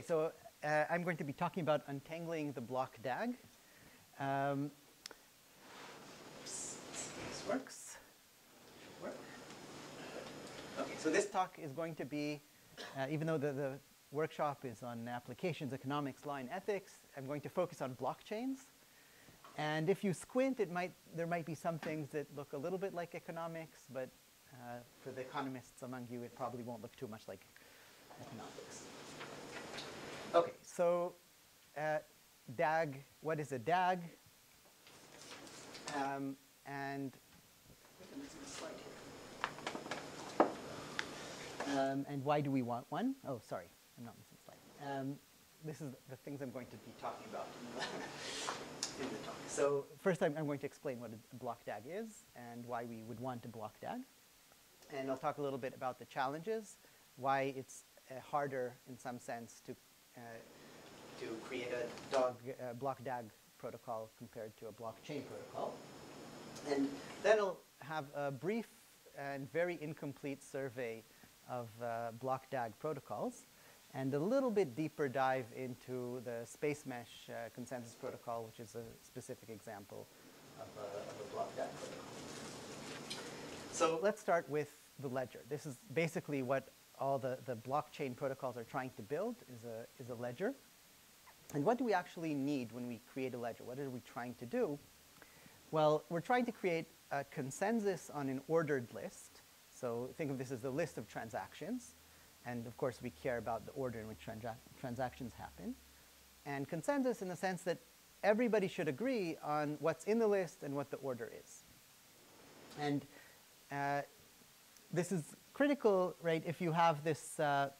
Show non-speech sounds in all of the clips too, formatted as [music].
So uh, I'm going to be talking about untangling the block DAG. Um, this works. Work. Okay, so this talk is going to be, uh, even though the, the workshop is on applications, economics, law, and ethics, I'm going to focus on blockchains. And if you squint, it might, there might be some things that look a little bit like economics, but uh, for the economists among you, it probably won't look too much like economics. So uh, DAG, what is a DAG? Um, and um, and why do we want one? Oh, sorry, I'm not missing a slide. Um, this is the things I'm going to be talking about [laughs] in the talk. So first I'm, I'm, going to explain what a block DAG is and why we would want a block DAG. And I'll talk a little bit about the challenges, why it's uh, harder in some sense to uh, to create a DAG uh, block DAG protocol compared to a blockchain protocol. And then I'll have a brief and very incomplete survey of uh, block DAG protocols and a little bit deeper dive into the Spacemesh uh, consensus protocol, which is a specific example of a, of a block DAG protocol. So let's start with the ledger. This is basically what all the, the blockchain protocols are trying to build is a, is a ledger. And what do we actually need when we create a ledger? What are we trying to do? Well, we're trying to create a consensus on an ordered list. So think of this as the list of transactions. And of course, we care about the order in which transa transactions happen. And consensus in the sense that everybody should agree on what's in the list and what the order is. And uh, this is critical, right, if you have this, uh,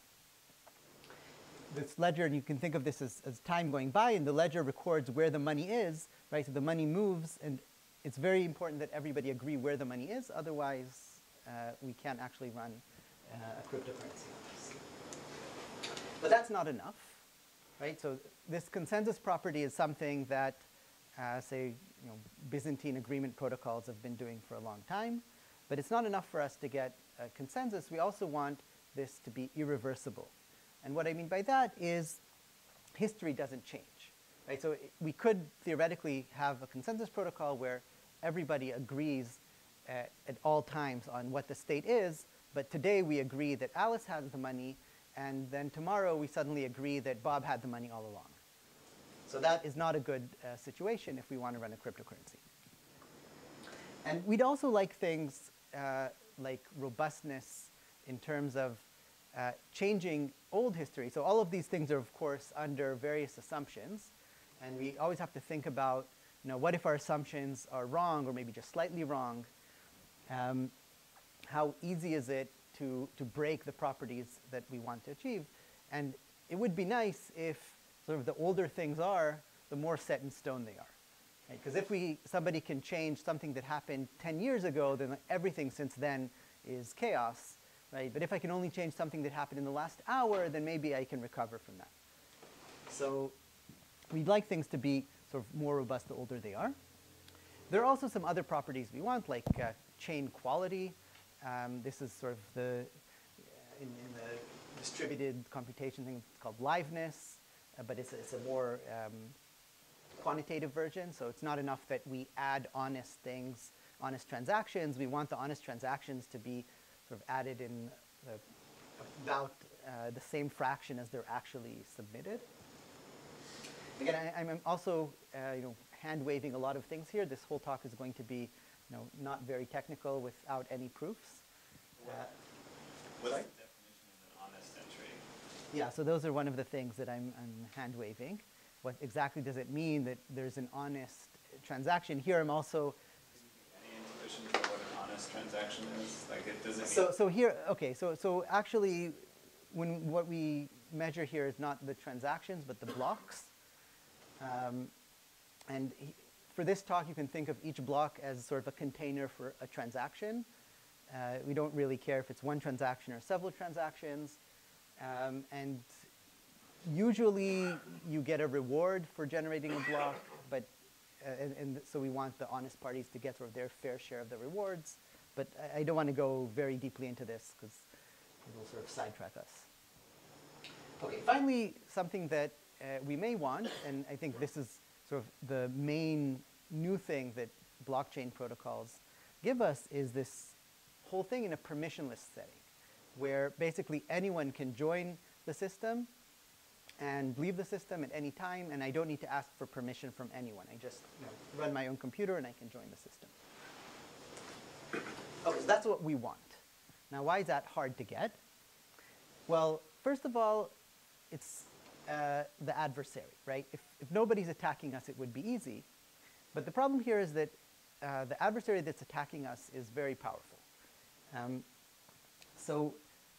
this ledger, and you can think of this as, as time going by, and the ledger records where the money is, right, so the money moves, and it's very important that everybody agree where the money is, otherwise uh, we can't actually run uh, a cryptocurrency. But that's not enough, right? So this consensus property is something that, uh, say, you know, Byzantine agreement protocols have been doing for a long time, but it's not enough for us to get a consensus. We also want this to be irreversible. And what I mean by that is history doesn't change, right? So we could theoretically have a consensus protocol where everybody agrees at, at all times on what the state is, but today we agree that Alice has the money, and then tomorrow we suddenly agree that Bob had the money all along. So that is not a good uh, situation if we want to run a cryptocurrency. And we'd also like things uh, like robustness in terms of uh, changing old history. So all of these things are, of course, under various assumptions. And we always have to think about, you know, what if our assumptions are wrong or maybe just slightly wrong? Um, how easy is it to, to break the properties that we want to achieve? And it would be nice if sort of the older things are, the more set in stone they are. Because if we, somebody can change something that happened 10 years ago, then everything since then is chaos. Right? But if I can only change something that happened in the last hour, then maybe I can recover from that. So we'd like things to be sort of more robust the older they are. There are also some other properties we want, like uh, chain quality. Um, this is sort of the, in, in, the distributed computation thing, it's called liveness, uh, but it's, it's a more um, quantitative version. So it's not enough that we add honest things, honest transactions. We want the honest transactions to be sort of added in the, about uh, the same fraction as they're actually submitted. Again, I, am also, uh, you know, hand waving a lot of things here. This whole talk is going to be, you know, not very technical without any proofs. What, uh, what's sorry? the definition of an honest entry? Yeah, so those are one of the things that I'm, I'm hand waving what exactly does it mean that there's an honest transaction? Here I'm also... Any intuition for what an honest transaction is? Like it doesn't so, so here, okay, so, so actually when what we measure here is not the transactions, but the blocks. Um, and he, for this talk, you can think of each block as sort of a container for a transaction. Uh, we don't really care if it's one transaction or several transactions. Um, and usually you get a reward for generating a block, and, and, so we want the honest parties to get sort of their fair share of the rewards. But I, I don't want to go very deeply into this because it will sort of sidetrack us. Okay, finally, something that uh, we may want, and I think this is sort of the main new thing that blockchain protocols give us, is this whole thing in a permissionless setting, where basically anyone can join the system and leave the system at any time, and I don't need to ask for permission from anyone. I just you know, run my own computer and I can join the system. Okay, [coughs] so that's what we want. Now, why is that hard to get? Well, first of all, it's uh, the adversary, right? If, if nobody's attacking us, it would be easy. But the problem here is that uh, the adversary that's attacking us is very powerful. Um, so,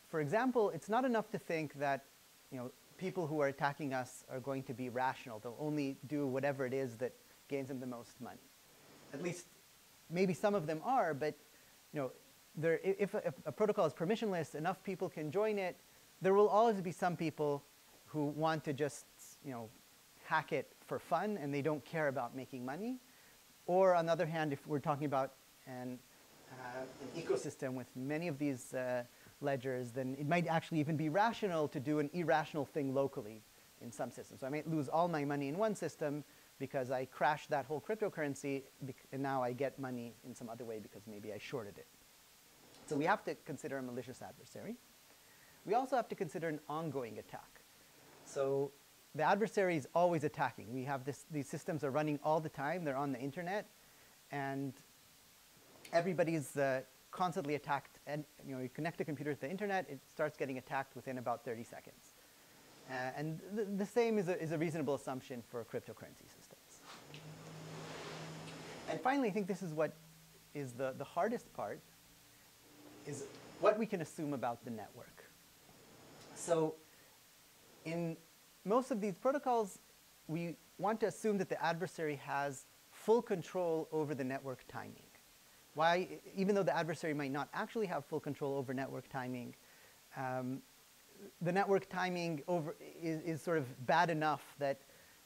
for example, it's not enough to think that you know, people who are attacking us are going to be rational. They'll only do whatever it is that gains them the most money. At least, maybe some of them are, but you know, there, if, a, if a protocol is permissionless, enough people can join it, there will always be some people who want to just you know, hack it for fun and they don't care about making money. Or on the other hand, if we're talking about an, uh, an ecosystem with many of these uh, ledgers, then it might actually even be rational to do an irrational thing locally in some systems. So I might lose all my money in one system because I crashed that whole cryptocurrency, and now I get money in some other way because maybe I shorted it. So we have to consider a malicious adversary. We also have to consider an ongoing attack. So the adversary is always attacking. We have this, these systems are running all the time. They're on the internet, and everybody's uh, constantly attacked. And you know, you connect a computer to the internet, it starts getting attacked within about 30 seconds. Uh, and th the same is a, is a reasonable assumption for cryptocurrency systems. And finally, I think this is what is the, the hardest part, is what we can assume about the network. So in most of these protocols, we want to assume that the adversary has full control over the network timing. Why, even though the adversary might not actually have full control over network timing, um, the network timing over is, is, sort of bad enough that,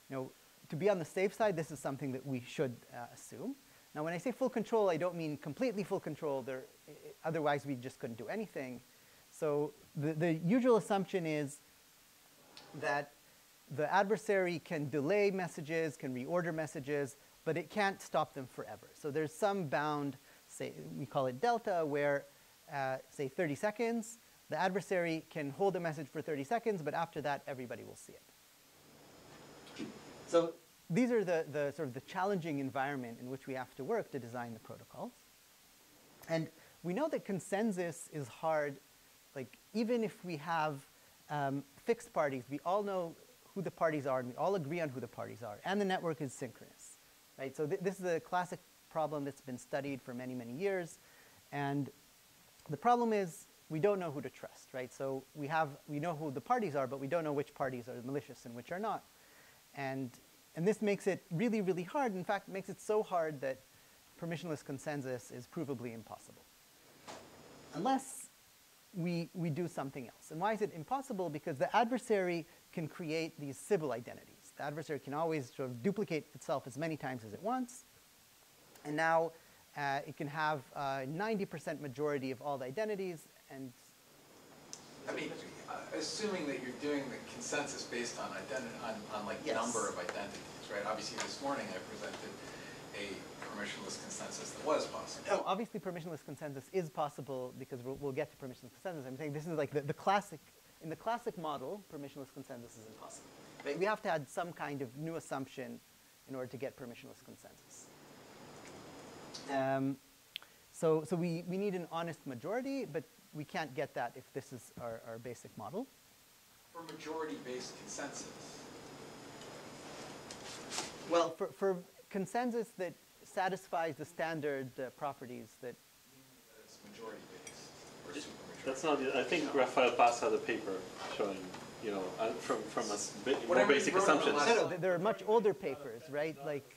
you know, to be on the safe side, this is something that we should uh, assume. Now, when I say full control, I don't mean completely full control. There, otherwise, we just couldn't do anything. So the, the usual assumption is that the adversary can delay messages, can reorder messages, but it can't stop them forever. So there's some bound, say, we call it delta, where, uh, say, 30 seconds, the adversary can hold a message for 30 seconds, but after that, everybody will see it. So these are the, the sort of the challenging environment in which we have to work to design the protocols. And we know that consensus is hard, like even if we have um, fixed parties, we all know who the parties are, and we all agree on who the parties are, and the network is synchronous, right? So th this is a classic problem that's been studied for many, many years, and the problem is we don't know who to trust, right? So we have, we know who the parties are, but we don't know which parties are malicious and which are not. And, and this makes it really, really hard. In fact, it makes it so hard that permissionless consensus is provably impossible. Unless we, we do something else. And why is it impossible? Because the adversary can create these Sybil identities. The adversary can always sort of duplicate itself as many times as it wants. And now uh, it can have 90% uh, majority of all the identities and I mean, assuming that you're doing the consensus based on identity, on, on like yes. number of identities, right? Obviously, this morning I presented a permissionless consensus that was possible. Oh, obviously permissionless consensus is possible because we'll, we'll get to permissionless consensus. I'm saying this is like the, the classic, in the classic model, permissionless consensus is impossible. Right? We have to add some kind of new assumption in order to get permissionless consensus. Um, so so we, we need an honest majority, but we can't get that if this is our, our basic model. For majority-based consensus. Well, for, for consensus that satisfies the standard uh, properties that. It's majority-based. That's not, I think Rafael Pass had a paper showing, you know, uh, from, from a ba- more Whatever basic wrote on the assumptions. No, no, there are much older papers, right? Like, So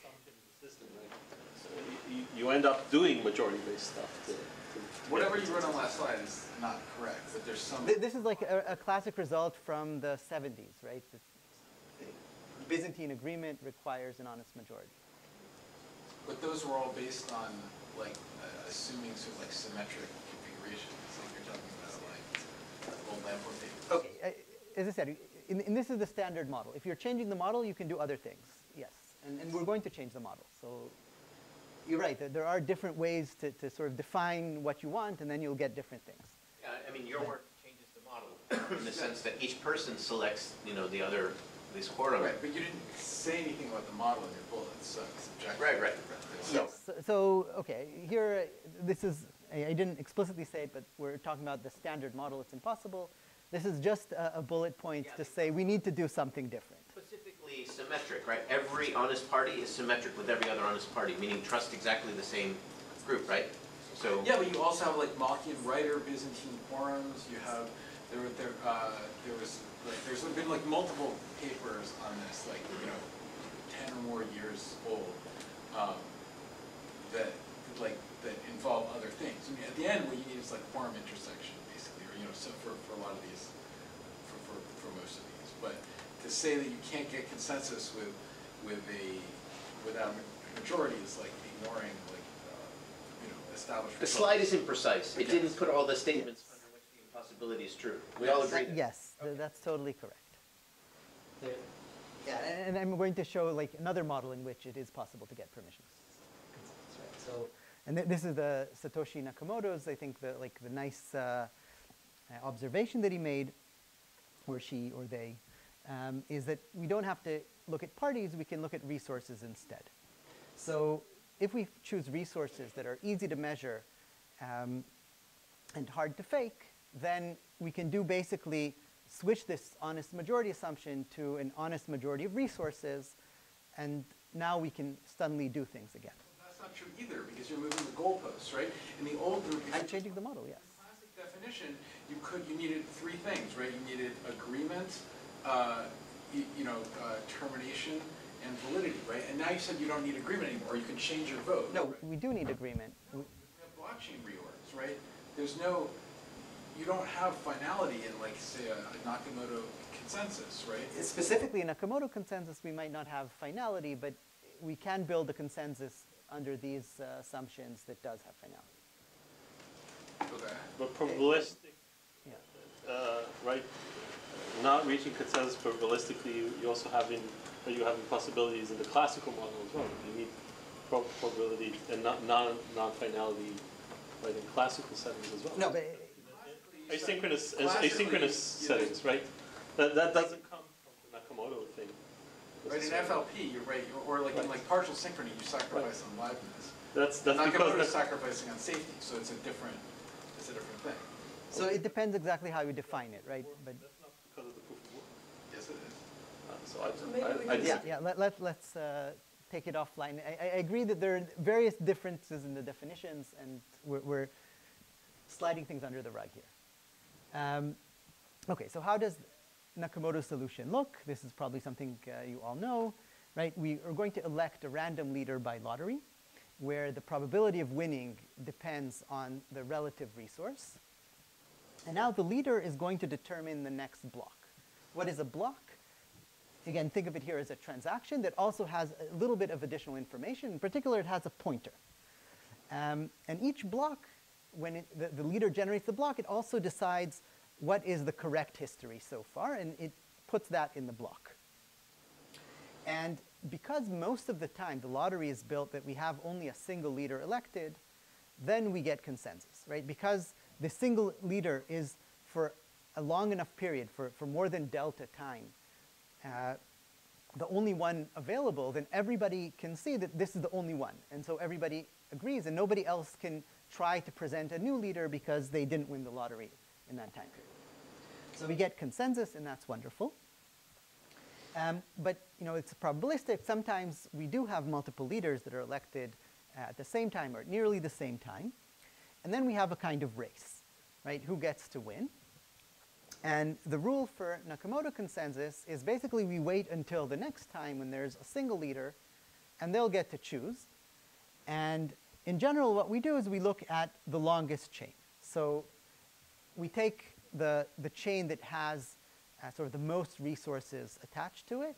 you, you end up doing majority-based stuff to. to- to Whatever you wrote on the last slide is not correct, but there's some. th- this is like a, a classic result from the 70s, right? The Byzantine agreement requires an honest majority. But those were all based on like uh, assuming sort of like symmetric configurations. Like you're talking about like old Lamport paper. Okay, I- as I said, in, and this is the standard model. If you're changing the model, you can do other things, yes. And, and we're going to change the model. So you're right, there, there are different ways to, to sort of define what you want, and then you'll get different things. Yeah, I mean, your work changes the model [coughs] in the sense that each person selects, you know, the other, this quorum. Right, but you didn't say anything about the model in your bullets, so it's. Right, right. So- So, so okay, here, this is, I, I didn't explicitly say it, but we're talking about the standard model, it's impossible. This is just a, a bullet point Yeah. to say we need to do something different. Specifically symmetric, right? Every honest party is symmetric with every other honest party, meaning trust exactly the same group, right? So. Yeah, but you also have like Malkhi and Reiter, Byzantine quorums, you have, there there, uh, there was, like, there's been like multiple papers on this, like, you know, ten or more years old, um, that, like, that involve other things. I mean, at the end, what you need is like quorum intersection, basically, or, you know, so for, for a lot of these, for, for, for most of these. But to say that you can't get consensus with, with a, without a majority is like ignoring, like, uh, you know, established. The results. slide isn't imprecise. It didn't put all the statements under which the impossibility is true. We all Yes. agree. Uh, Yes, th- that's totally correct. Yeah, and I'm going to show like another model in which it is possible to get permissions. So, and th- this is the Satoshi Nakamoto's, I think the like the nice uh, uh, observation that he made, or she or they, um, is that we don't have to look at parties, we can look at resources instead. So if we choose resources that are easy to measure um, and hard to fake, then we can do basically switch this honest majority assumption to an honest majority of resources, and now we can suddenly do things again. That's not true either, because you're moving the goalposts, right? In the old group. I'm changing the model, yes. In the classic definition, you could, you needed three things, right? You needed agreement, uh, you, you know, uh, termination, and validity, right? And now you said you don't need agreement anymore, you can change your vote. No, right? we do need agreement. We- We have blockchain reorgs, right? There's no, you don't have finality in like, say, a a Nakamoto consensus, right? Specifically in a Nakamoto consensus, we might not have finality, but we can build a consensus under these uh, assumptions that does have finality. Okay. But probabilistic, Yeah. uh, right, not reaching consensus probabilistically, you, you also having in, or you have possibilities in the classical model as well. You need probability and not, non, non-finality, right, in classical settings as well. No, but Asynchronous, as- asynchronous you settings, right? That, that doesn't come from the Nakamoto thing. Right, in. FLP, you're right, or or like in like partial synchrony, you sacrifice on liveness. That's, that's because. Nakamoto's that- sacrificing on safety, so it's a different, it's a different thing. so it depends exactly how you define it, right? But That's not because of the proof of work. Yes, it is. Uh, So I, I, I yeah, yeah. Let, let let's uh, take it offline. I, I agree that there are various differences in the definitions, and we're, we're sliding things under the rug here. Um, okay, so how does Nakamoto's solution look? This is probably something uh, you all know, right? We are going to elect a random leader by lottery, where the probability of winning depends on the relative resource. And now the leader is going to determine the next block. What is a block? Again, think of it here as a transaction that also has a little bit of additional information. In particular, it has a pointer. Um, and each block, when it, the, the leader generates the block, it also decides what is the correct history so far, and it puts that in the block. And because most of the time the lottery is built that we have only a single leader elected, then we get consensus, right? Because the single leader is for a long enough period, for, for more than delta time, uh, the only one available, then everybody can see that this is the only one. And so everybody agrees, and nobody else can try to present a new leader because they didn't win the lottery in that time period. So we get consensus, and that's wonderful. Um, but you know, it's probabilistic. Sometimes we do have multiple leaders that are elected at the same time or nearly the same time. And then we have a kind of race, right? Who gets to win? And the rule for Nakamoto consensus is basically we wait until the next time when there's a single leader, and they'll get to choose. And in general, what we do is we look at the longest chain. So we take the, the chain that has uh, sort of the most resources attached to it,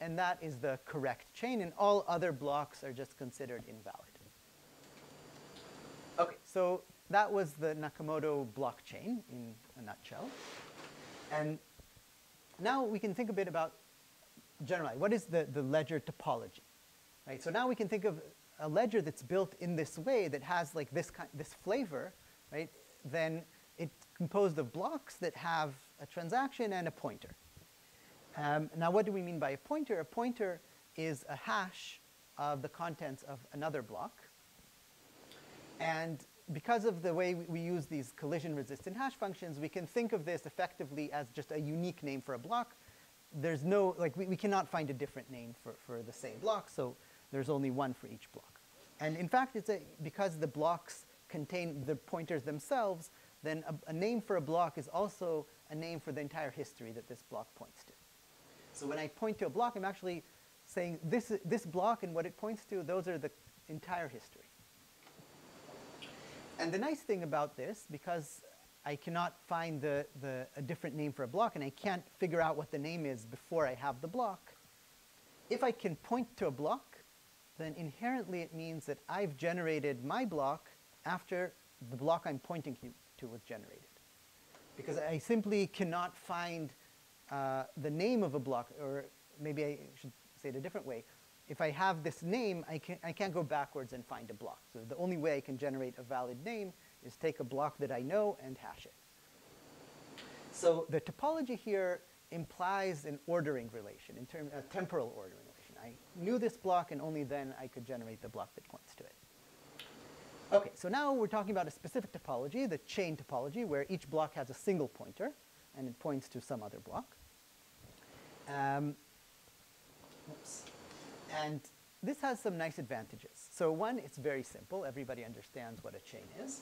and that is the correct chain, and all other blocks are just considered invalid. Okay, so that was the Nakamoto blockchain in a nutshell. And now we can think a bit about generally what is the, the ledger topology, right? So now we can think of a ledger that's built in this way that has like this kind, this flavor, right? Then it's composed of blocks that have a transaction and a pointer. Um, now, what do we mean by a pointer? A pointer is a hash of the contents of another block. And because of the way we, use these collision-resistant hash functions, we can think of this effectively as just a unique name for a block. There's no, like, we, we cannot find a different name for, for the same block, so there's only one for each block. And in fact, it's a, because the blocks contain the pointers themselves, then a, a name for a block is also a name for the entire history that this block points to. So when I point to a block, I'm actually saying this, this block and what it points to, those are the entire history. And the nice thing about this, because I cannot find the, the, a different name for a block and I can't figure out what the name is before I have the block, if I can point to a block, then inherently it means that I've generated my block after the block I'm pointing to was generated. Because I simply cannot find uh, the name of a block, or maybe I should say it a different way. If I have this name, I, can, I can't go backwards and find a block. So the only way I can generate a valid name is take a block that I know and hash it. So the topology here implies an ordering relation, in terms a temporal ordering relation. I knew this block, and only then I could generate the block that points to it. Okay, so now we're talking about a specific topology, the chain topology, where each block has a single pointer, and it points to some other block. Um, oops. And this has some nice advantages. So one, it's very simple. Everybody understands what a chain is.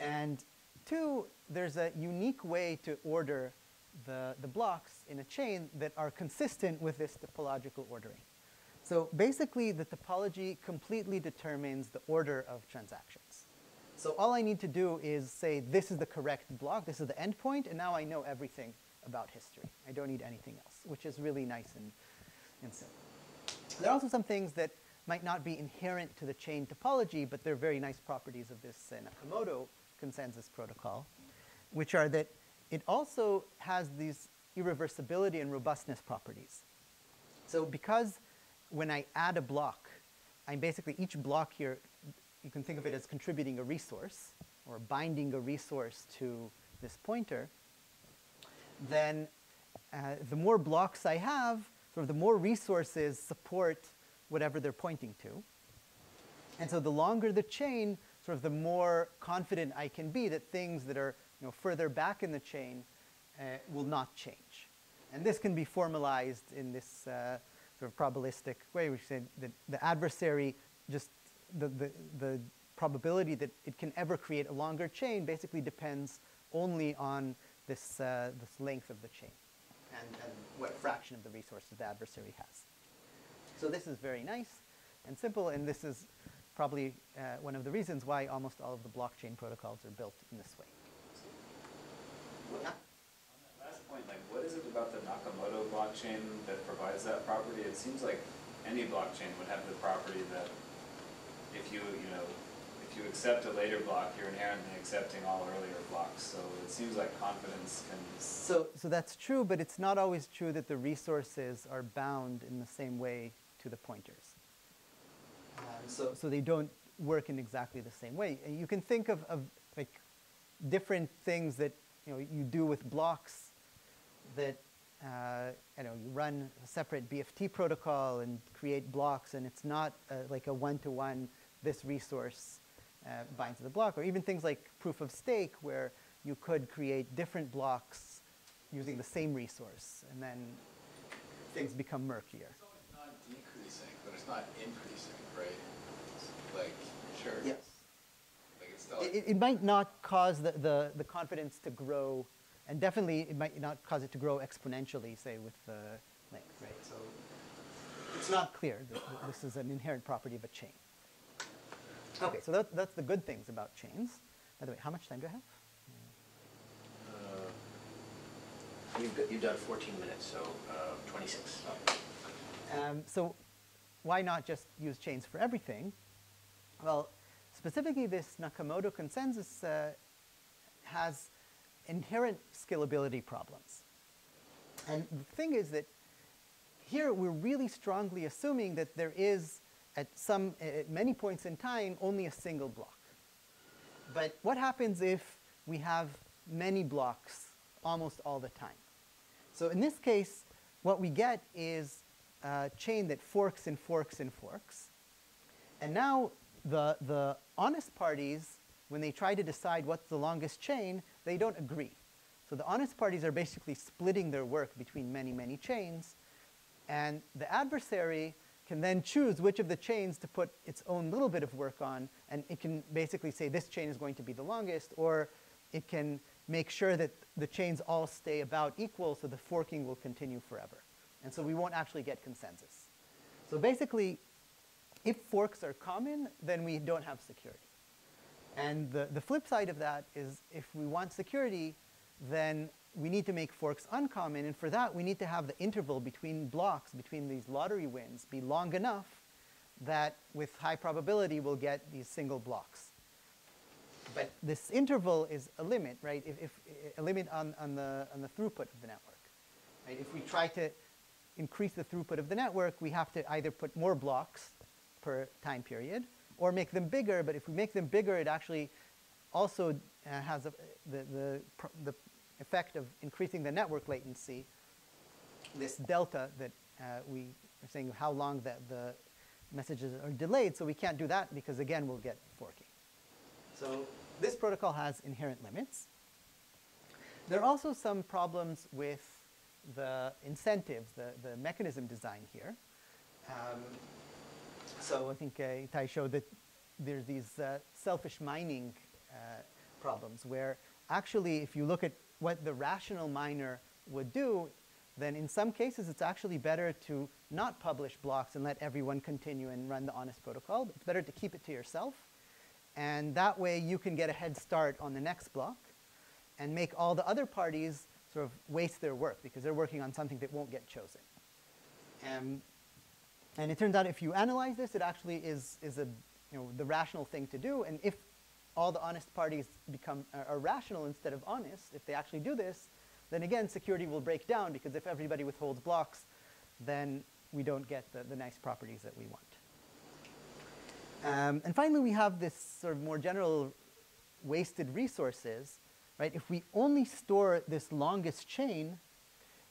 And two, there's a unique way to order the, the blocks in a chain that are consistent with this topological ordering. So basically, the topology completely determines the order of transactions. So all I need to do is say, this is the correct block, this is the endpoint, and now I know everything about history. I don't need anything else, which is really nice and, and simple. There are also some things that might not be inherent to the chain topology, but they're very nice properties of this uh, Nakamoto consensus protocol, which are that it also has these irreversibility and robustness properties. So because when I add a block, I'm basically, each block here, you can think of it as contributing a resource or binding a resource to this pointer, then uh, the more blocks I have, sort of the more resources support whatever they're pointing to. And so the longer the chain, sort of the more confident I can be that things that are you know, further back in the chain uh, will not change. And this can be formalized in this uh, sort of probabilistic way, which said that the adversary just, the, the, the probability that it can ever create a longer chain basically depends only on this, uh, this length of the chain and, and what fraction of the resources the adversary has. So this is very nice and simple, and this is probably uh, one of the reasons why almost all of the blockchain protocols are built in this way. Yeah. On that last point, like, what is it about the Nakamoto blockchain that provides that property? It seems like any blockchain would have the property that if you, you know, if you accept a later block, you're inherently accepting all earlier blocks. So it seems like confidence can. So, so that's true, but it's not always true that the resources are bound in the same way to the pointers. Um, so, so they don't work in exactly the same way. And you can think of, of like different things that you know you do with blocks that uh, you know you run a separate BFT protocol and create blocks, and it's not uh, like a one-to-one this resource uh, binds to the block, or even things like proof of stake, where you could create different blocks using the same resource, and then things become murkier. So it's not decreasing, but it's not increasing, right? It's Like, sure. Yes. Like it's still. It, it might not cause the, the, the confidence to grow, and definitely it might not cause it to grow exponentially, say, with the length, right? So it's not clear that this is an inherent property of a chain. Okay, so that, that's the good things about chains. By the way, how much time do I have? You've, got- you've done 14 minutes, so uh, 26. Um, so why not just use chains for everything? Well, specifically this Nakamoto consensus uh, has inherent scalability problems. And the thing is that here we're really strongly assuming that there is, at some, at many points in time, only a single block. But what happens if we have many blocks almost all the time? So in this case, what we get is a chain that forks and forks and forks. And now the, the honest parties, when they try to decide what's the longest chain, they don't agree. So the honest parties are basically splitting their work between many, many chains. And the adversary can then choose which of the chains to put its own little bit of work on. And it can basically say this chain is going to be the longest, or it can make sure that the chains all stay about equal so the forking will continue forever. And so we won't actually get consensus. So basically, if forks are common, then we don't have security. And the, the flip side of that is if we want security, then we need to make forks uncommon. And for that, we need to have the interval between blocks, between these lottery wins, be long enough that with high probability we'll get these single blocks. But this interval is a limit, right? If, if a limit on, on, the, on the throughput of the network. Right? If we try to increase the throughput of the network, we have to either put more blocks per time period or make them bigger. But if we make them bigger, it actually also uh, has a, the, the, the effect of increasing the network latency, this delta that uh, we are saying how long that the messages are delayed. So we can't do that because, again, we'll get forking. So this protocol has inherent limits. There are also some problems with the incentives, the, the mechanism design here. Um, so I think uh, Ittay showed that there's these uh, selfish mining uh, problems where actually if you look at what the rational miner would do, then in some cases it's actually better to not publish blocks and let everyone continue and run the honest protocol. It's better to keep it to yourself. And that way you can get a head start on the next block and make all the other parties sort of waste their work because they're working on something that won't get chosen. Um, and it turns out if you analyze this, it actually is, is a, you know, the rational thing to do. And if all the honest parties become are rational instead of honest, if they actually do this, then again, security will break down because if everybody withholds blocks, then we don't get the, the nice properties that we want. Um, and finally, we have this sort of more general wasted resources, right? If we only store this longest chain,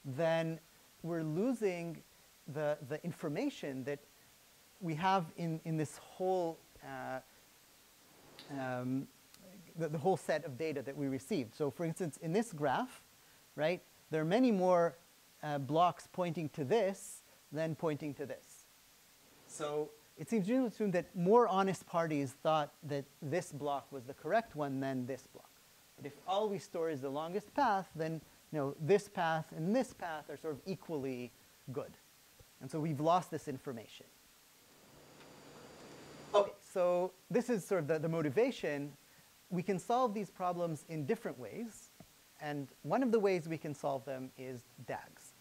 then we're losing the, the information that we have in, in this whole uh, um, the, the, whole set of data that we received. So for instance, in this graph, right, there are many more uh, blocks pointing to this than pointing to this. So it seems reasonable to assume that more honest parties thought that this block was the correct one than this block. But if all we store is the longest path, then you know, this path and this path are sort of equally good. And so we've lost this information. So this is sort of the, the motivation. We can solve these problems in different ways. And one of the ways we can solve them is DAGs.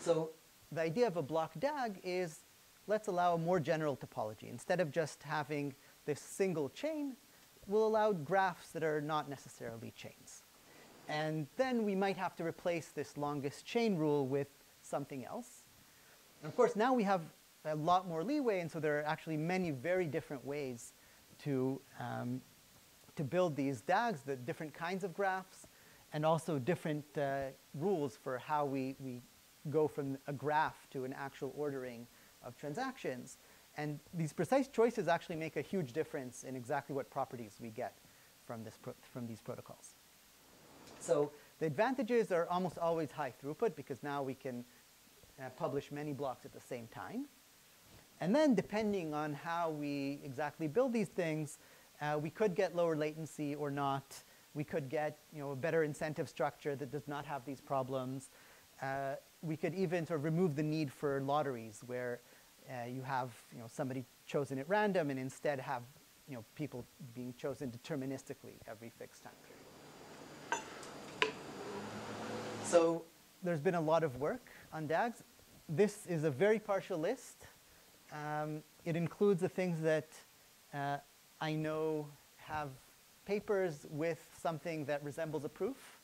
So the idea of a block DAG is let's allow a more general topology. Instead of just having this single chain, we'll allow graphs that are not necessarily chains. And then we might have to replace this longest chain rule with something else. And of course, now we have a lot more leeway, and so there are actually many very different ways to, um, to build these DAGs, the different kinds of graphs, and also different uh, rules for how we, we go from a graph to an actual ordering of transactions. And these precise choices actually make a huge difference in exactly what properties we get from, this from these protocols. So the advantages are almost always high throughput because now we can uh, publish many blocks at the same time. And then depending on how we exactly build these things, uh, we could get lower latency or not. We could get you know, a better incentive structure that does not have these problems. Uh, we could even sort of remove the need for lotteries where uh, you have you know, somebody chosen at random and instead have you know, people being chosen deterministically every fixed time period. So there's been a lot of work on DAGs. This is a very partial list. Um, it includes the things that uh, I know have papers with something that resembles a proof.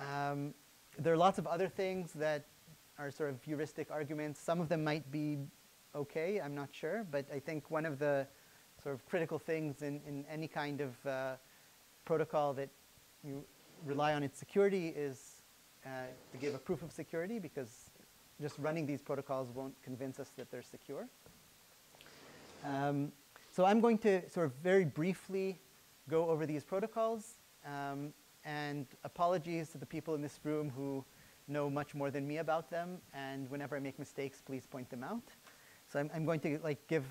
Um, there are lots of other things that are sort of heuristic arguments. Some of them might be okay, I'm not sure, but I think one of the sort of critical things in, in any kind of uh, protocol that you rely on its security is uh, to give a proof of security because just running these protocols won't convince us that they're secure. Um, so I'm going to sort of very briefly go over these protocols. Um, and apologies to the people in this room who know much more than me about them. And whenever I make mistakes, please point them out. So I'm, I'm going to like give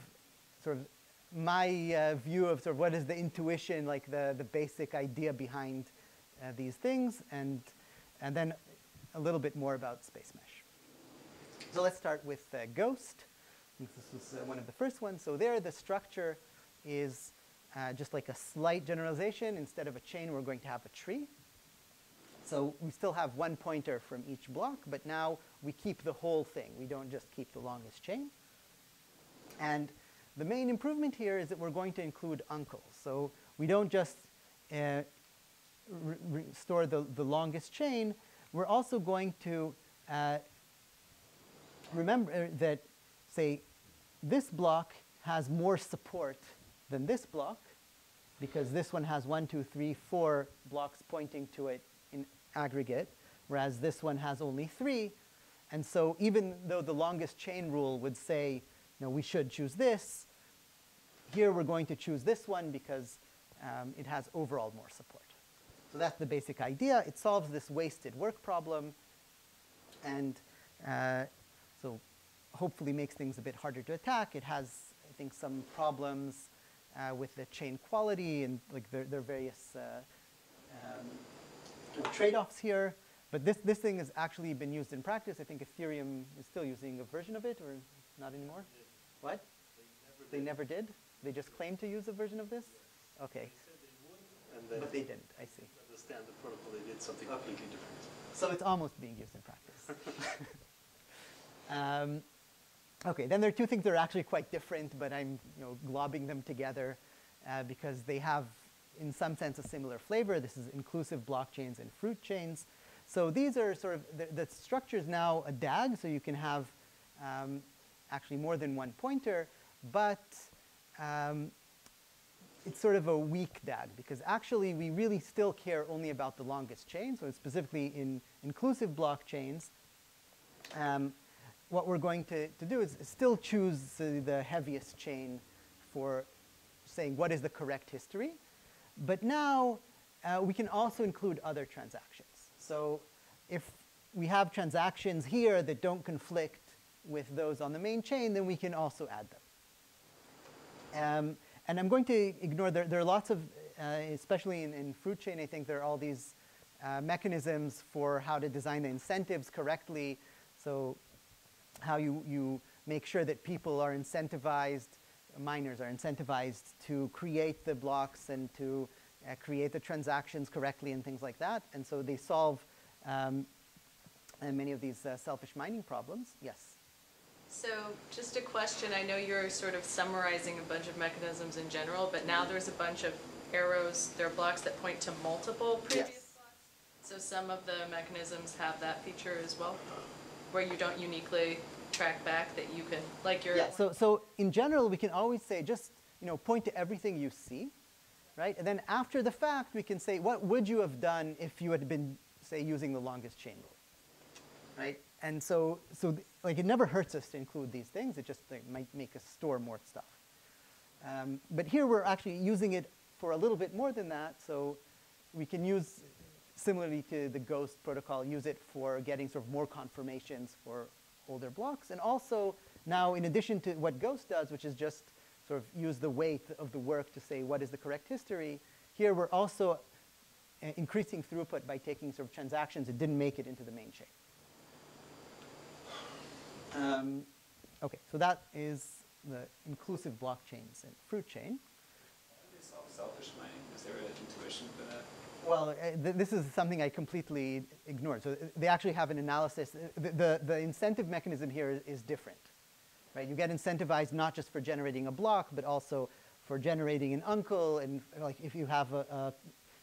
sort of my uh, view of sort of what is the intuition, like the, the basic idea behind uh, these things, and, and then a little bit more about Spacemesh. So let's start with uh, Ghost. This was uh, one of the first ones. So there, the structure is uh, just like a slight generalization. Instead of a chain, we're going to have a tree. So we still have one pointer from each block, but now we keep the whole thing. We don't just keep the longest chain. And the main improvement here is that we're going to include uncles. So we don't just uh, store the, the longest chain, we're also going to uh, remember that, say, this block has more support than this block because this one has one, two, three, four blocks pointing to it in aggregate, whereas this one has only three. And so even though the longest chain rule would say, you know, we should choose this, here we're going to choose this one because um, it has overall more support. So that's the basic idea. It solves this wasted work problem and uh, hopefully makes things a bit harder to attack. It has, I think, some problems uh, with the chain quality and like there, there are various uh, um, trade-offs here. But this, this thing has actually been used in practice. I think Ethereum is still using a version of it or not anymore? What? They never did? They just claimed to use a version of this? Okay. And then But they didn't, I see. the protocol, they did something completely different. So it's almost being used in practice. [laughs] um, okay, then there are two things that are actually quite different, but I'm you know, globbing them together uh, because they have, in some sense, a similar flavor. This is inclusive blockchains and fruit chains. So these are sort of, the, the structure is now a DAG, so you can have um, actually more than one pointer, but um, it's sort of a weak DAG because actually we really still care only about the longest chain. So specifically in inclusive blockchains, um, what we're going to, to do is still choose uh, the heaviest chain for saying what is the correct history. But now uh, we can also include other transactions. So if we have transactions here that don't conflict with those on the main chain, then we can also add them. Um, and I'm going to ignore, there, there are lots of, uh, especially in, in fruit chain, I think there are all these uh, mechanisms for how to design the incentives correctly. So how you, you make sure that people are incentivized, miners are incentivized to create the blocks and to uh, create the transactions correctly and things like that. And so they solve um, uh, many of these uh, selfish mining problems. Yes? So just a question, I know you're sort of summarizing a bunch of mechanisms in general, but now there's a bunch of arrows, there are blocks that point to multiple previous Yes. blocks. So some of the mechanisms have that feature as well, where you don't uniquely track back that you can, like your. Yeah, so, so in general, we can always say just, you know, point to everything you see, right? And then after the fact, we can say, what would you have done if you had been, say, using the longest chain rule, right? And so, so like, it never hurts us to include these things. It just like, might make us store more stuff. Um, but here we're actually using it for a little bit more than that. So we can use, similarly to the Ghost protocol, use it for getting sort of more confirmations for older blocks. And also now, in addition to what Ghost does, which is just sort of use the weight of the work to say what is the correct history, here we're also uh, increasing throughput by taking sort of transactions that didn't make it into the main chain. Um, okay, so that is the inclusive blockchains and fruit chain. Selfish mining? Is there an intuition for that? Well, uh, th- this is something I completely ignored. So uh, they actually have an analysis. Uh, The, the, the incentive mechanism here is, is different, right? You get incentivized not just for generating a block, but also for generating an uncle. And like if you have a, a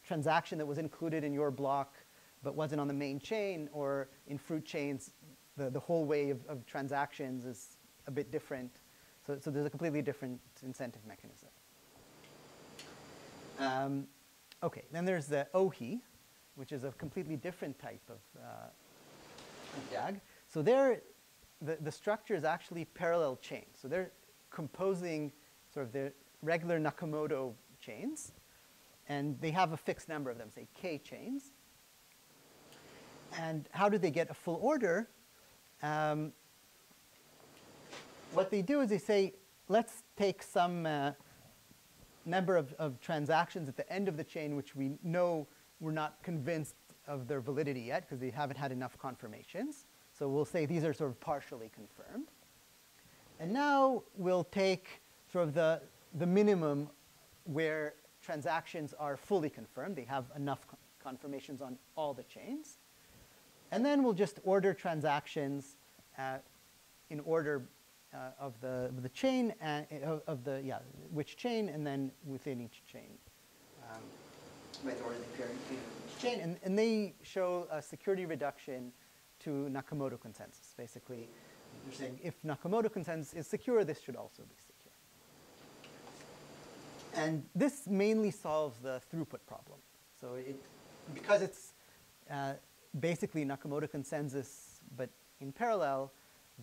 transaction that was included in your block, but wasn't on the main chain, or in fruit chains, the, the whole way of, of transactions is a bit different. So, so there's a completely different incentive mechanism. Um, okay, then there's the OHIE, which is a completely different type of, uh, DAG. So there, the, the structure is actually parallel chains. So they're composing sort of the regular Nakamoto chains, and they have a fixed number of them, say k chains. And how do they get a full order? Um, what they do is they say, let's take some uh, number of, of transactions at the end of the chain which we know we're not convinced of their validity yet because they haven't had enough confirmations. So we'll say these are sort of partially confirmed. And now we'll take sort of the, the minimum where transactions are fully confirmed. They have enough confirmations on all the chains. And then we'll just order transactions uh, in order uh, of the of the chain and of, of the yeah which chain and then within each chain. Um, the order they appear in each chain, and, and they show a security reduction to Nakamoto consensus. Basically, they're saying if Nakamoto consensus is secure, this should also be secure. And this mainly solves the throughput problem. So it, because it's uh, basically Nakamoto consensus, but in parallel,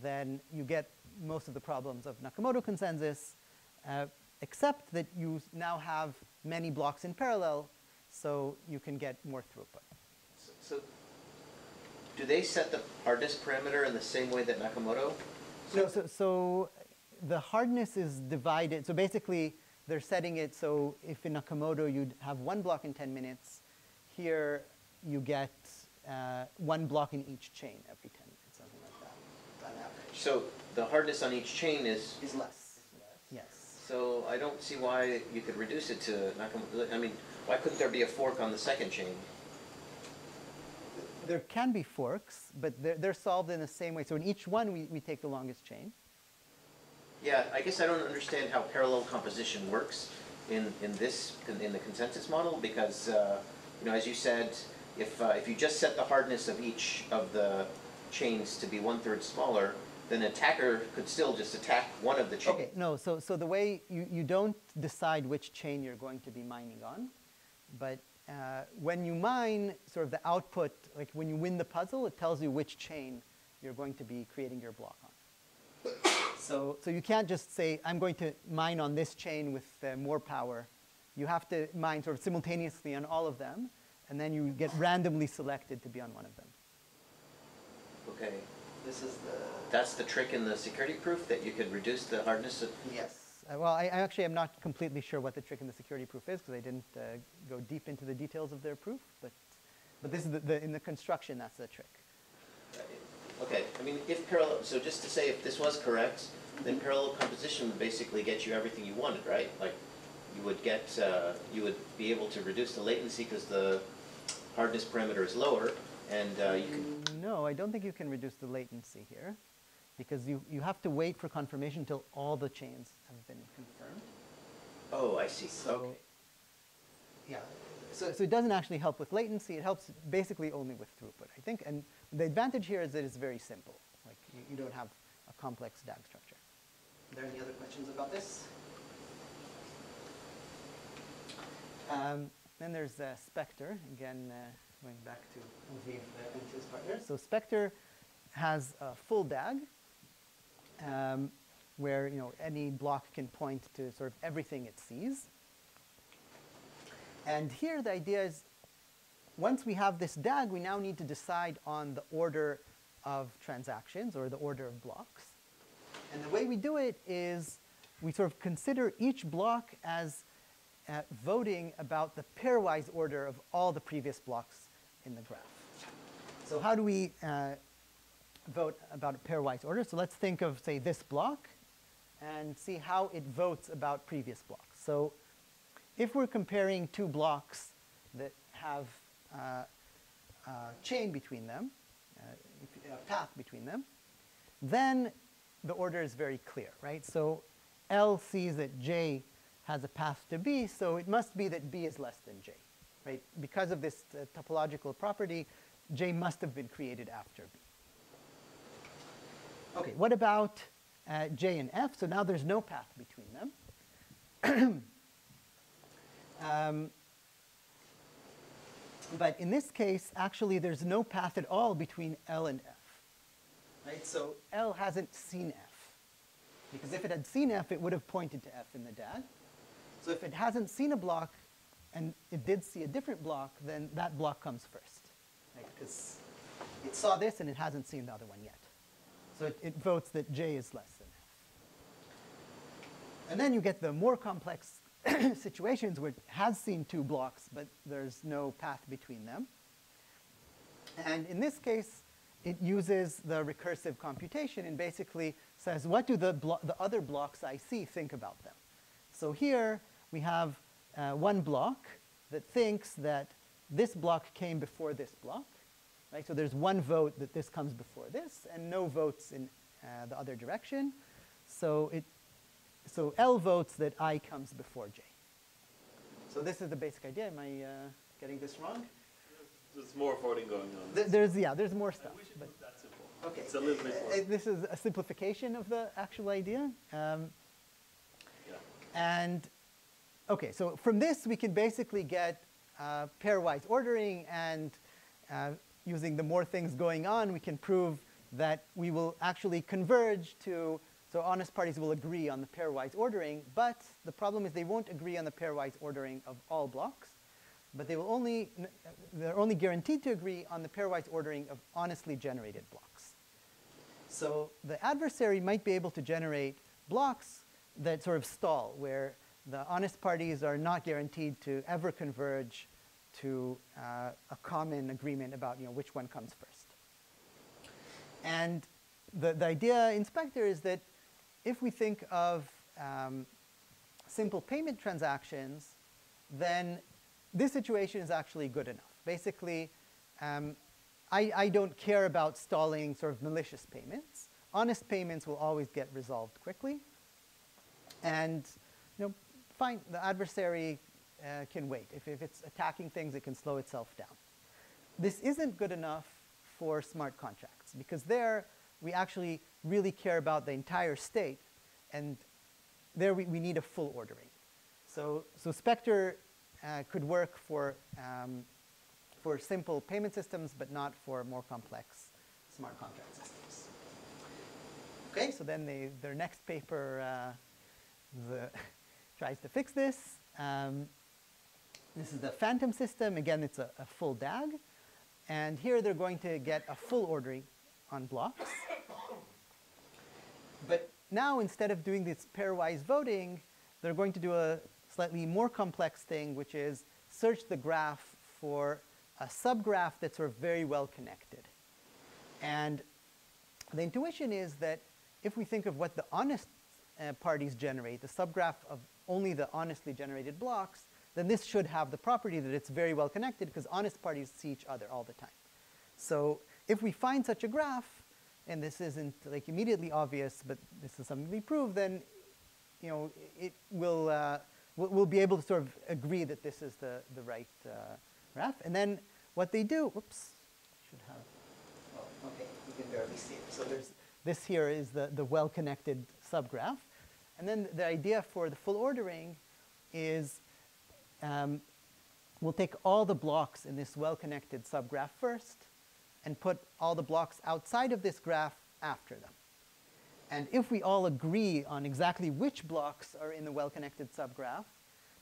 then you get most of the problems of Nakamoto consensus, uh, except that you now have many blocks in parallel, so you can get more throughput. So- So, do they set the hardness parameter in the same way that Nakamoto? No, so, so the hardness is divided. So basically, they're setting it so if in Nakamoto you'd have one block in 10 minutes, here you get uh, one block in each chain every 10 minutes, something like that, on average. So the hardness on each chain is, Is less. Yes. so I don't see why you could reduce it to Nakamoto. I mean, why couldn't there be a fork on the second chain? There can be forks, but they're, they're solved in the same way. So in each one, we, we take the longest chain. Yeah, I guess I don't understand how parallel composition works in, in this, in in the consensus model, because, uh, you know, as you said, if, uh, if you just set the hardness of each of the chains to be one-third smaller, then an attacker could still just attack one of the chains. Okay, no, so, so the way you, you don't decide which chain you're going to be mining on, but uh, when you mine, sort of the output, like when you win the puzzle, it tells you which chain you're going to be creating your block on. So, so you can't just say, I'm going to mine on this chain with uh, more power. You have to mine sort of simultaneously on all of them, and then you get randomly selected to be on one of them. Okay, This is the that's the trick in the security proof, that you could reduce the hardness of, Yes. Uh, well, I, I actually am not completely sure what the trick in the security proof is because I didn't uh, go deep into the details of their proof. But, but this is the, the, in the construction, that's the trick. okay, I mean, if parallel, so just to say, if this was correct, then parallel composition would basically get you everything you wanted, right? Like, you would get, uh, you would be able to reduce the latency because the hardness parameter is lower, and uh, you could, No, I don't think you can reduce the latency here because you, you have to wait for confirmation until all the chains have been confirmed. oh, I see, So, okay. yeah. So, so it doesn't actually help with latency. It helps basically only with throughput, I think. And the advantage here is that it's very simple. Like you, you don't have a complex DAG structure. Are there any other questions about this? Um, then there's uh, Spectre, again, uh, going back to Aviv and his partners. So Spectre has a full DAG, um, where you know any block can point to sort of everything it sees. And here the idea is, once we have this DAG, we now need to decide on the order of transactions or the order of blocks. And the way we do it is we sort of consider each block as uh, voting about the pairwise order of all the previous blocks in the graph. So how do we uh, vote about a pairwise order? So let's think of, say, this block and see how it votes about previous blocks. So if we're comparing two blocks that have uh, a chain between them, uh, a path between them, then the order is very clear, right? So L sees that J has a path to B, so it must be that B is less than J, right? Because of this uh, topological property, J must have been created after B. Okay, what about uh, J and F? So now there's no path between them. [clears throat] um, but in this case, actually, there's no path at all between L and F. Right? So L hasn't seen F. Because if it had seen F, it would have pointed to F in the DAG. So if it hasn't seen a block and it did see a different block, then that block comes first. Right? Because it saw this and it hasn't seen the other one yet. So it, it votes that J is less than F. And then you get the more complex [coughs] situations where it has seen two blocks, but there's no path between them. And in this case, it uses the recursive computation and basically says, what do the, the other blocks I see think about them? So here we have uh, one block that thinks that this block came before this block. Right? So there's one vote that this comes before this, and no votes in uh, the other direction. So it so L votes that I comes before J. So this is the basic idea. Am I uh, getting this wrong? There's more voting going on. Th- There's yeah, there's more stuff. I wish it but- that simple. Okay. It's a little bit more. Uh, This is a simplification of the actual idea. Um, Yeah. and okay, so from this we can basically get uh, pairwise ordering, and uh, using the more things going on, we can prove that we will actually converge to. So honest parties will agree on the pairwise ordering, but the problem is they won't agree on the pairwise ordering of all blocks, but they will only they're only guaranteed to agree on the pairwise ordering of honestly generated blocks. So the adversary might be able to generate blocks that sort of stall, where the honest parties are not guaranteed to ever converge to uh, a common agreement about you know, which one comes first. And the, the idea in Spectre, is that if we think of um, simple payment transactions, then this situation is actually good enough. Basically, um, I, I don't care about stalling sort of malicious payments. Honest payments will always get resolved quickly. And fine, the adversary uh, can wait. If, if it's attacking things, it can slow itself down. This isn't good enough for smart contracts because there we actually really care about the entire state, and there we, we need a full ordering. So, so Spectre uh, could work for, um, for simple payment systems, but not for more complex smart contract systems. Okay, so then they, their next paper uh, the, tries to fix this. Um, this is the Phantom system. Again, it's a, a full DAG. And here they're going to get a full ordering on blocks. But now, instead of doing this pairwise voting, they're going to do a slightly more complex thing, which is search the graph for a subgraph that's sort of very well connected. And the intuition is that if we think of what the honest uh, parties generate, the subgraph of only the honestly generated blocks, then this should have the property that it's very well connected because honest parties see each other all the time. So if we find such a graph, and this isn't like immediately obvious, but this is something we prove, then you know it will uh, we'll, be able to sort of agree that this is the the right uh, graph. And then what they do, whoops, should have. Oh, okay, you can barely see it. So there's this here is the the well-connected subgraph, and then the idea for the full ordering is um, we'll take all the blocks in this well-connected subgraph first and put all the blocks outside of this graph after them. And if we all agree on exactly which blocks are in the well-connected subgraph,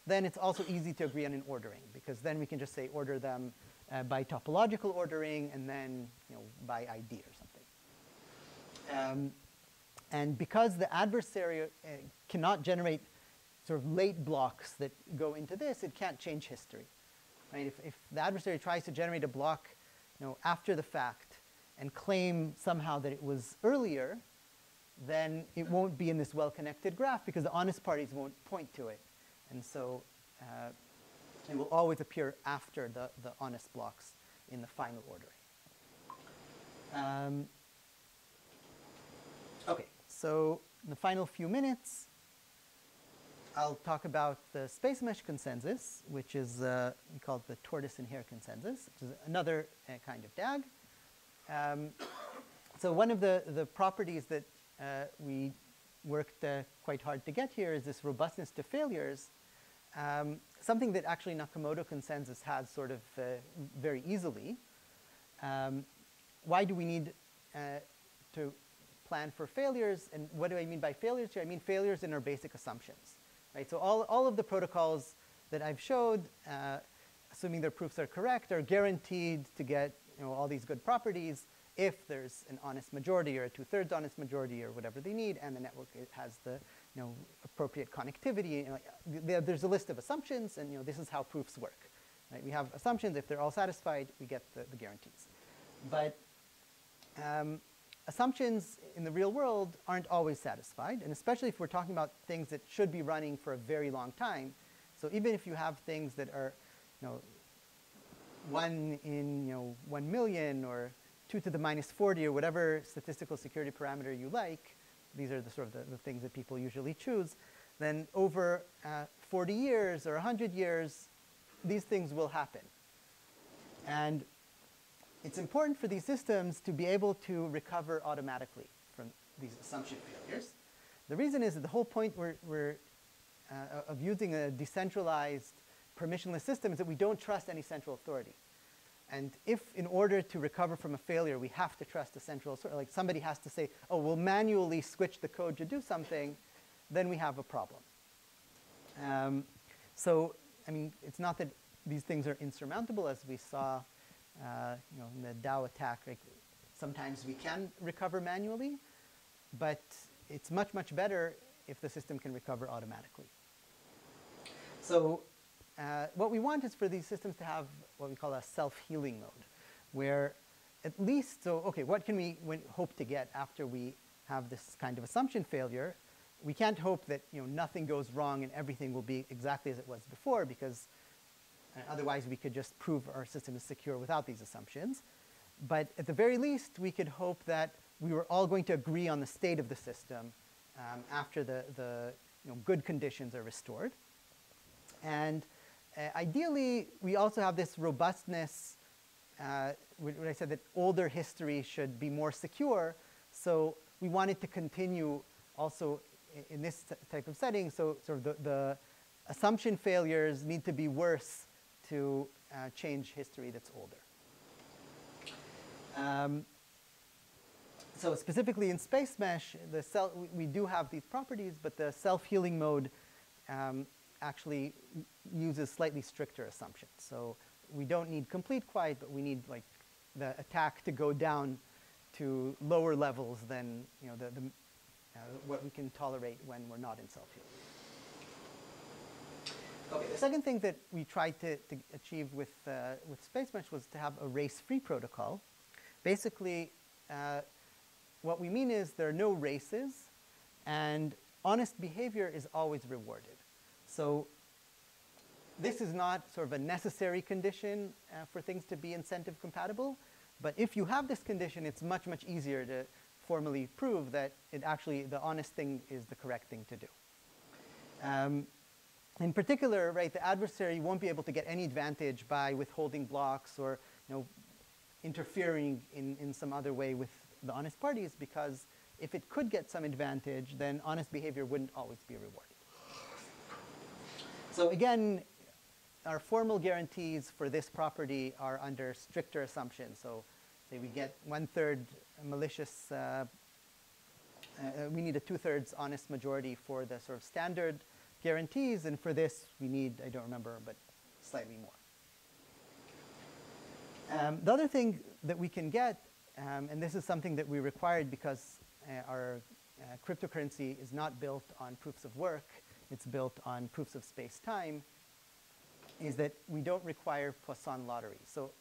then it's also easy to agree on an ordering because then we can just say order them uh, by topological ordering and then you know, by ID or something. Um, and because the adversary uh, cannot generate sort of late blocks that go into this, it can't change history. Right? If, if the adversary tries to generate a block you know, after the fact and claim somehow that it was earlier, then it won't be in this well-connected graph because the honest parties won't point to it. And so uh, it will always appear after the, the honest blocks in the final ordering. Um, so in the final few minutes, I'll talk about the Spacemesh consensus, which is uh, we call it the tortoise and hare consensus, which is another uh, kind of DAG. Um, so one of the, the properties that uh, we worked uh, quite hard to get here is this robustness to failures, um, something that actually Nakamoto consensus has sort of uh, very easily. Um, why do we need uh, to plan for failures? And what do I mean by failures here? I mean failures in our basic assumptions. Right? So all, all of the protocols that I've showed, uh, assuming their proofs are correct, are guaranteed to get you know, all these good properties if there's an honest majority or a two-thirds honest majority or whatever they need, and the network has the you know, appropriate connectivity. You know, there's a list of assumptions, and you know, this is how proofs work. Right? We have assumptions. If they're all satisfied, we get the, the guarantees. But um, assumptions in the real world aren't always satisfied, and especially if we're talking about things that should be running for a very long time. So even if you have things that are, you know, one in you know one million or 2 to the minus 40 or whatever statistical security parameter you like, these are the sort of the, the things that people usually choose, then over uh, 40 years or 100 years, these things will happen. And it's important for these systems to be able to recover automatically from these assumption failures. The reason is that the whole point we're, we're, uh, of using a decentralized permissionless system is that we don't trust any central authority. And if in order to recover from a failure, we have to trust a central source, like somebody has to say, oh, we'll manually switch the code to do something, then we have a problem. Um, so, I mean, it's not that these things are insurmountable, as we saw, uh, you know, in the DAO attack. Like, sometimes we can recover manually, but it's much, much better if the system can recover automatically. So uh, what we want is for these systems to have what we call a self-healing mode, where at least, so okay, what can we hope to get after we have this kind of assumption failure? We can't hope that you know, nothing goes wrong and everything will be exactly as it was before because uh, otherwise we could just prove our system is secure without these assumptions. But at the very least, we could hope that we were all going to agree on the state of the system um, after the, the you know, good conditions are restored. And uh, ideally, we also have this robustness, uh, when I said that older history should be more secure, so we wanted to continue also in, in this type of setting, so sort of the, the, assumption failures need to be worse to uh, change history that's older. Um, so specifically in Spacemesh, the cell, we, do have these properties, but the self-healing mode um, actually uses slightly stricter assumptions. So we don't need complete quiet, but we need like the attack to go down to lower levels than you know the, the uh, what we can tolerate when we're not in self-healing. The second thing that we tried to, to achieve with, uh, with Spacemesh was to have a race-free protocol. Basically, uh, what we mean is there are no races, and honest behavior is always rewarded. So this is not sort of a necessary condition uh, for things to be incentive compatible. But if you have this condition, it's much, much easier to formally prove that it actually, the honest thing is the correct thing to do. Um, in particular, right, the adversary won't be able to get any advantage by withholding blocks or you know, interfering in, in some other way with the honest parties because if it could get some advantage, then honest behavior wouldn't always be rewarded. So again, our formal guarantees for this property are under stricter assumptions. So say we get one-third malicious, uh, uh, we need a two-thirds honest majority for the sort of standard guarantees, and for this we need, I don't remember, but slightly more. Um, the other thing that we can get, um, and this is something that we required because uh, our uh, cryptocurrency is not built on proofs of work, it's built on proofs of space-time, is that we don't require Poisson lottery. So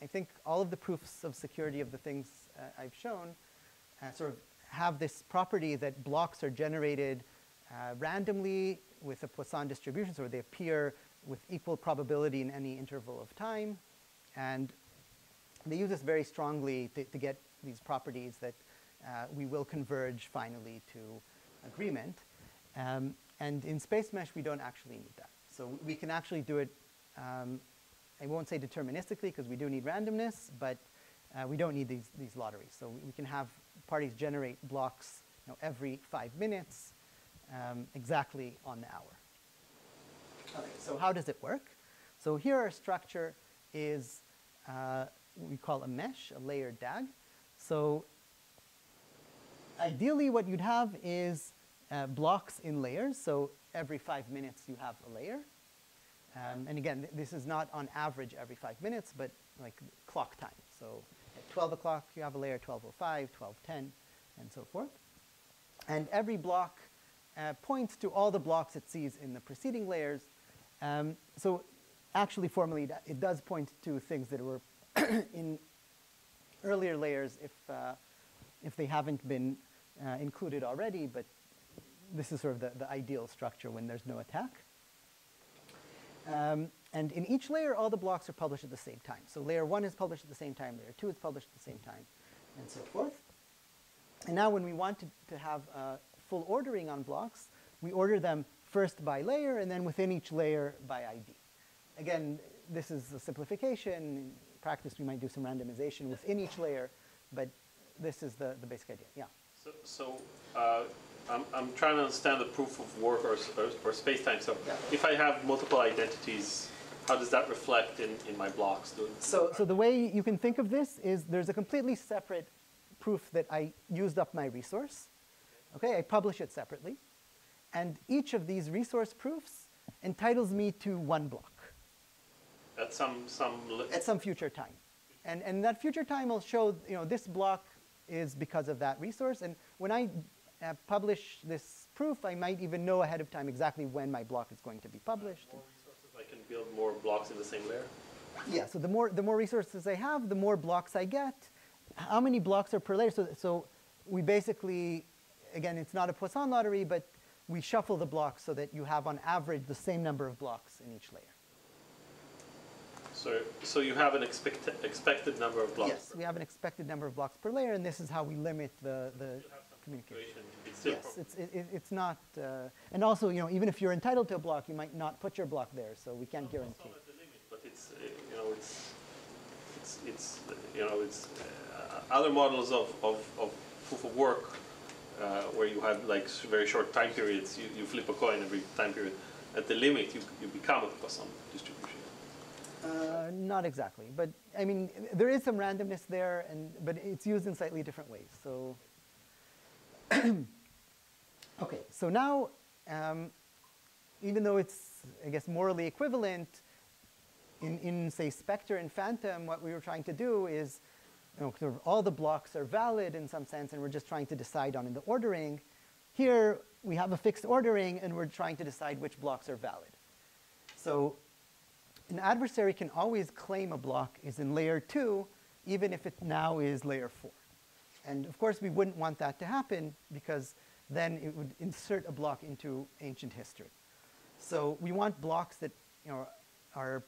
I think all of the proofs of security of the things uh, I've shown uh, sort of have this property that blocks are generated uh, randomly with a Poisson distribution, so they appear with equal probability in any interval of time. And they use this very strongly to, to get these properties that uh, we will converge finally to agreement. Um, And in Spacemesh, we don't actually need that. So we can actually do it, um, I won't say deterministically because we do need randomness, but uh, we don't need these, these lotteries. So we, we can have parties generate blocks you know, every five minutes, um, exactly on the hour. Okay, so how does it work? So here our structure is uh, we call a mesh, a layered DAG. So ideally what you'd have is uh, blocks in layers. So every five minutes you have a layer. Um, and again, th- this is not on average every five minutes, but like clock time. So at 12 o'clock you have a layer, 12.05, 12.10, and so forth. And every block uh, points to all the blocks it sees in the preceding layers. Um, so actually, formally, it does point to things that were [coughs] in earlier layers if, uh, if they haven't been uh, included already, but this is sort of the, the ideal structure when there's no attack. Um, and in each layer, all the blocks are published at the same time. So layer one is published at the same time, layer two is published at the same time, and so forth. And now when we want to, to have uh, full ordering on blocks, we order them first by layer and then within each layer by ID. Again, this is a simplification. In practice, we might do some randomization within each layer, but this is the, the basic idea, yeah. So, so uh, I'm, I'm trying to understand the proof of work or, or, or space-time. So Yeah. if I have multiple identities, how does that reflect in, in my blocks? So, so the way you can think of this is there's a completely separate proof that I used up my resource. Okay, I publish it separately. And each of these resource proofs entitles me to one block At some, some, at some future time. And, and that future time will show, you know, this block is because of that resource. And when I uh, publish this proof, I might even know ahead of time exactly when my block is going to be published. more resources, I can build more blocks in the same layer? Yeah, so the more, the more resources I have, the more blocks I get. How many blocks are per layer? So, so we basically, again, it's not a Poisson lottery, but we shuffle the blocks so that you have on average the same number of blocks in each layer. So, so you have an expect, expected number of blocks? Yes, we have an expected number of blocks per layer, and this is how we limit the, the communication. It's Yes, it's, it, it- it's not, uh, and also, you know, even if you're entitled to a block, you might not put your block there, so we can't guarantee. at the limit, But it's, uh, you know, it's, it's, it's, you know, it's, uh, other models of, of, of proof of work, uh, where you have like very short time periods, you, you flip a coin every time period. At the limit, you, you become a Poisson distribution. Uh, not exactly, but I mean, there is some randomness there, and but it's used in slightly different ways. So, [clears throat] okay, so now, um, even though it's, I guess, morally equivalent, in, in say Spectre and Phantom, what we were trying to do is, you know, all the blocks are valid in some sense, and we're just trying to decide on in the ordering. Here, we have a fixed ordering, and we're trying to decide which blocks are valid. So an adversary can always claim a block is in layer two, even if it now is layer four. And of course, we wouldn't want that to happen because then it would insert a block into ancient history. So we want blocks that you know, are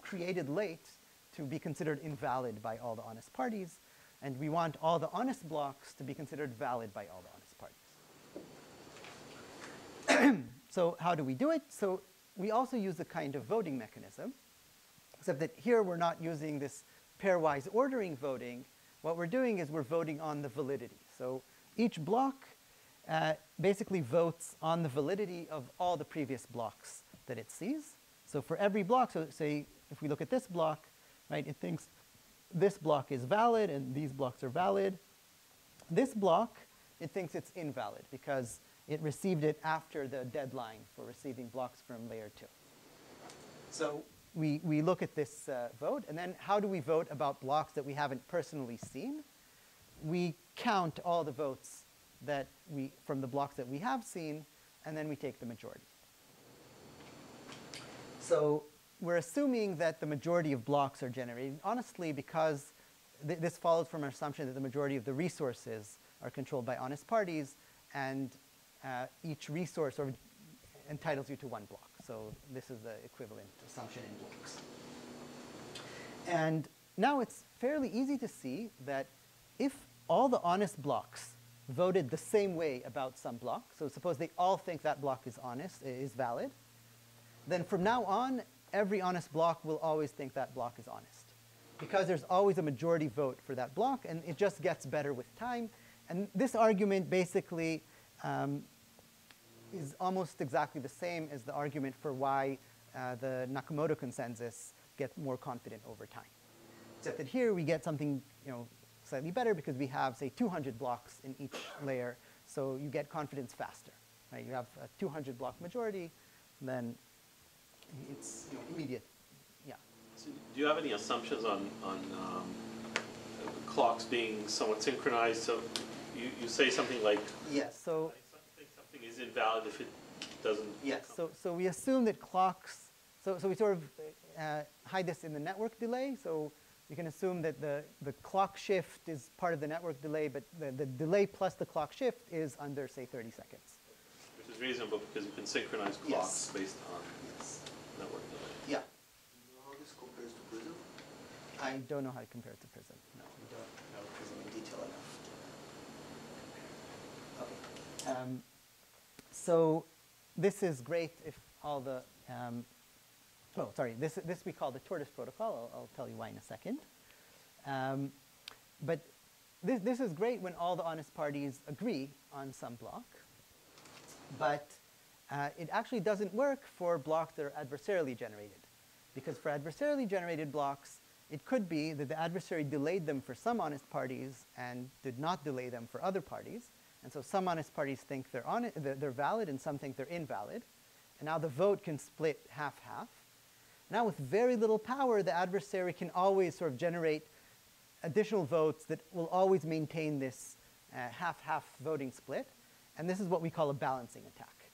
created late to be considered invalid by all the honest parties. And we want all the honest blocks to be considered valid by all the honest parties. [clears throat] so how do we do it? So we also use a kind of voting mechanism, except that here we're not using this pairwise ordering voting. What we're doing is we're voting on the validity. So each block uh, basically votes on the validity of all the previous blocks that it sees. So for every block, so say if we look at this block, right, it thinks this block is valid and these blocks are valid. This block, it thinks it's invalid because it received it after the deadline for receiving blocks from layer two. So we, we look at this uh, vote, and then how do we vote about blocks that we haven't personally seen? We count all the votes that we, from the blocks that we have seen, and then we take the majority. So we're assuming that the majority of blocks are generated, honestly, because th- this follows from an assumption that the majority of the resources are controlled by honest parties, and uh, each resource sort of entitles you to one block. So this is the equivalent assumption in blocks. And now it's fairly easy to see that if all the honest blocks voted the same way about some block. So suppose they all think that block is honest, is valid. Then from now on, every honest block will always think that block is honest. Because there's always a majority vote for that block, and it just gets better with time. And this argument basically um, is almost exactly the same as the argument for why uh, the Nakamoto consensus gets more confident over time. Except that here we get something you know, slightly better because we have, say, 200 blocks in each layer, so you get confidence faster. Right? You have a 200 block majority, then it's you know, immediate. Yeah. So do you have any assumptions on, on um, clocks being somewhat synchronized? So you, you say something like, Yes. So something, something is invalid if it doesn't. Yes, so, so we assume that clocks, so, so we sort of uh, hide this in the network delay. So we can assume that the, the clock shift is part of the network delay, but the, the delay plus the clock shift is under, say, 30 seconds. Which is reasonable because you can synchronize Yes. clocks based on Yes. network delay. Yeah. How this compares to Prism? I don't know how to compare it to Prism. No. We don't know Prism in detail enough. Okay. Um, so this is great if all the, um, oh, sorry, this, this we call the tortoise protocol. I'll, I'll tell you why in a second. Um, but this, this is great when all the honest parties agree on some block. But uh, it actually doesn't work for blocks that are adversarially generated. Because for adversarially generated blocks, it could be that the adversary delayed them for some honest parties and did not delay them for other parties. And so some honest parties think they're, they're valid and some think they're invalid. And now the vote can split half-half. Now with very little power, the adversary can always sort of generate additional votes that will always maintain this uh, half-half voting split. And this is what we call a balancing attack.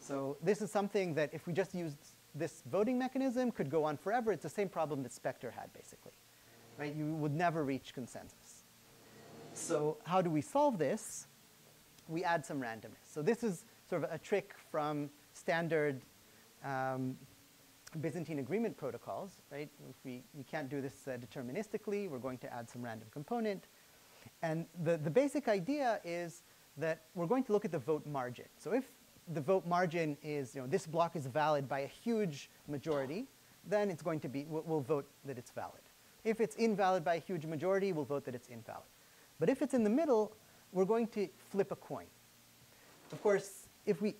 So this is something that if we just used this voting mechanism could go on forever. It's the same problem that Spectre had, basically. Right? You would never reach consensus. So how do we solve this? We add some randomness. So this is sort of a trick from standard um, Byzantine agreement protocols, right? If we, we can't do this uh, deterministically, we're going to add some random component. And the, the basic idea is that we're going to look at the vote margin. So if the vote margin is, you know, this block is valid by a huge majority, then it's going to be, we'll, we'll vote that it's valid. If it's invalid by a huge majority, we'll vote that it's invalid. But if it's in the middle, we're going to flip a coin. Of course, if we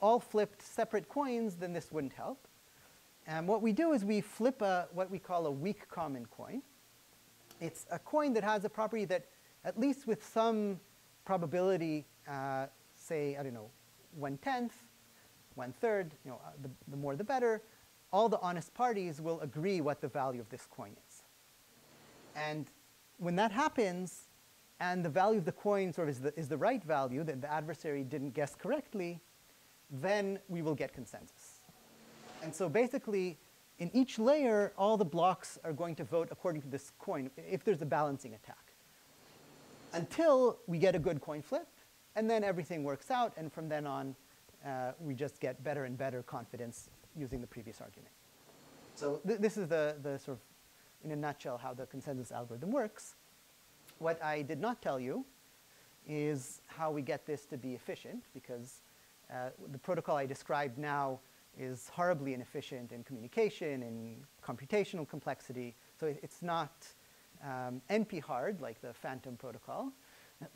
all flipped separate coins, then this wouldn't help. And what we do is we flip a, what we call a weak common coin. It's a coin that has a property that, at least with some probability, uh, say, I don't know, one tenth, one third, you know, uh, the, the more the better, all the honest parties will agree what the value of this coin is. And when that happens, and the value of the coin sort of is the, is the right value that the adversary didn't guess correctly, then we will get consensus. And so basically, in each layer, all the blocks are going to vote according to this coin if there's a balancing attack. Until we get a good coin flip, and then everything works out, and from then on, uh, we just get better and better confidence using the previous argument. So th this is the, the sort of, in a nutshell, how the consensus algorithm works. What I did not tell you is how we get this to be efficient, because uh, the protocol I described now is horribly inefficient in communication and computational complexity. So it, it's not um, NP hard like the Phantom protocol,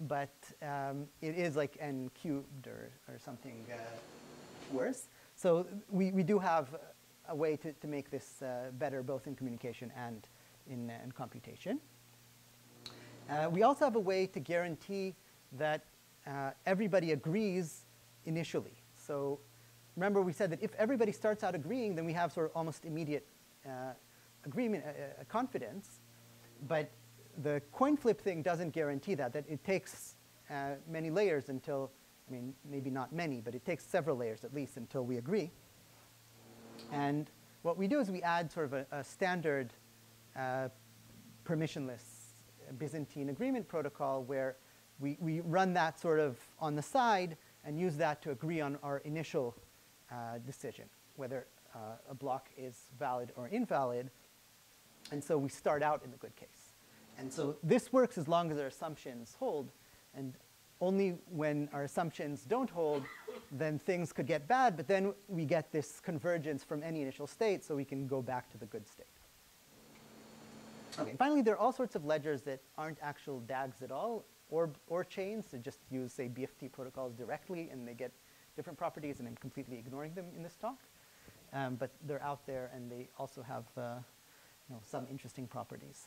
but um, it is like n cubed or, or something uh, worse. So we, we do have a way to, to make this uh, better both in communication and in, uh, in computation. Uh, we also have a way to guarantee that uh, everybody agrees initially. So remember we said that if everybody starts out agreeing, then we have sort of almost immediate uh, agreement, uh, confidence. But the coin flip thing doesn't guarantee that, that it takes uh, many layers until, I mean, maybe not many, but it takes several layers at least until we agree. And what we do is we add sort of a, a standard uh, permissionless Byzantine agreement protocol where we, we run that sort of on the side and use that to agree on our initial uh, decision, whether uh, a block is valid or invalid. And so we start out in the good case. And so this works as long as our assumptions hold. And only when our assumptions don't hold, then things could get bad, but then we get this convergence from any initial state, so we can go back to the good state. Okay, finally, there are all sorts of ledgers that aren't actual DAGs at all, or, or chains that just use, say, BFT protocols directly, and they get different properties, and I'm completely ignoring them in this talk. Um, but they're out there, and they also have uh, you know, some interesting properties.